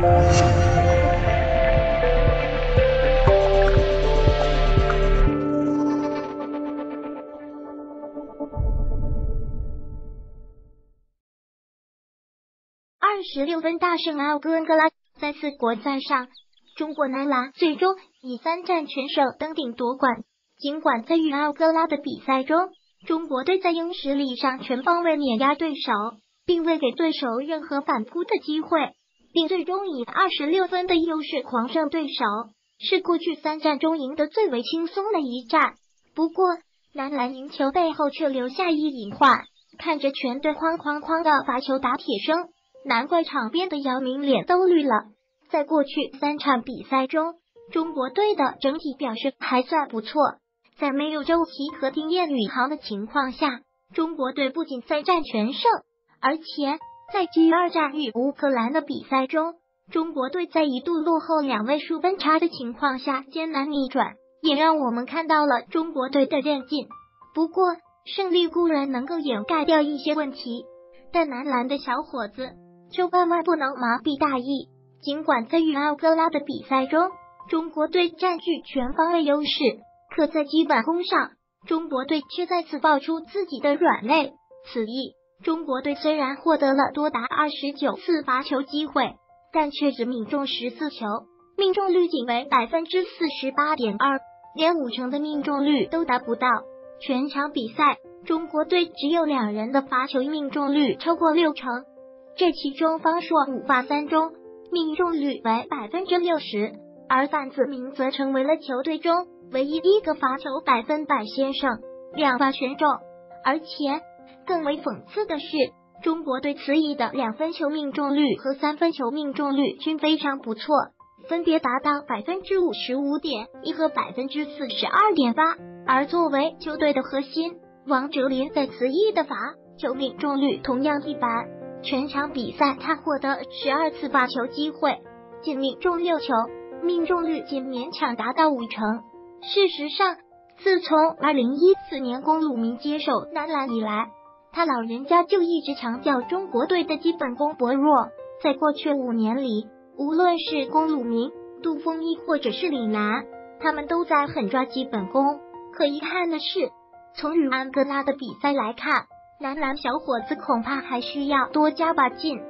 二十六分大胜奥格恩格拉，在四国赛上，中国男篮最终以三战全胜登顶夺冠。尽管在与奥格拉的比赛中，中国队在硬实力上全方位碾压对手，并未给对手任何反扑的机会，并最终以二十六分的优势狂胜对手，是过去三战中赢得最为轻松的一战。不过，男篮赢球背后却留下一隐患，看着全队哐哐哐的罚球打铁声，难怪场边的姚明脸都绿了。在过去三场比赛中，中国队的整体表现还算不错。在没有周琦和丁彦雨航的情况下，中国队不仅三战全胜，而且在 G 二战与乌克兰的比赛中，中国队在一度落后两位数分差的情况下艰难逆转，也让我们看到了中国队的韧劲。不过，胜利固然能够掩盖掉一些问题，但男篮的小伙子就万万不能麻痹大意。尽管在与奥戈拉的比赛中，中国队占据全方位优势。可在基本功上，中国队却再次爆出自己的软肋。此役，中国队虽然获得了多达二十九次罚球机会，但却只命中十四球，命中率仅为百分之四十八点二，连五成的命中率都达不到。全场比赛，中国队只有两人的罚球命中率超过六成，这其中方硕五罚三中，命中率为百分之六十，而范子铭则成为了球队中。唯一一个罚球百分百先生，两罚全中，而且更为讽刺的是，中国队此役的两分球命中率和三分球命中率均非常不错，分别达到百分之五十五点一和百分之四十二点八。而作为球队的核心，王哲林在此役的罚球命中率同样一般，全场比赛他获得十二次罚球机会，仅命中六球，命中率仅勉强达到五成。事实上，自从二零一四年龚鲁明接手男篮以来，他老人家就一直强调中国队的基本功薄弱。在过去五年里，无论是龚鲁明、杜锋一或者是李楠，他们都在狠抓基本功。可遗憾的是，从与安哥拉的比赛来看，男篮小伙子恐怕还需要多加把劲。